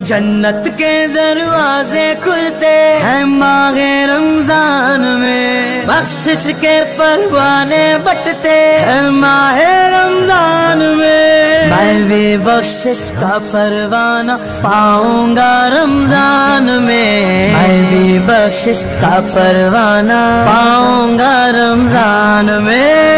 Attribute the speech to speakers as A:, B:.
A: जन्नत के दरवाजे खुलते हैं मांगे रमज़ान में। बख्शिश के परवाने बटते हैं माहे रमज़ान में। मैं भी बख्शिश का परवाना पाऊँगा रमज़ान में। मैं भी बख्शिश का परवाना पाऊँगा रमज़ान में।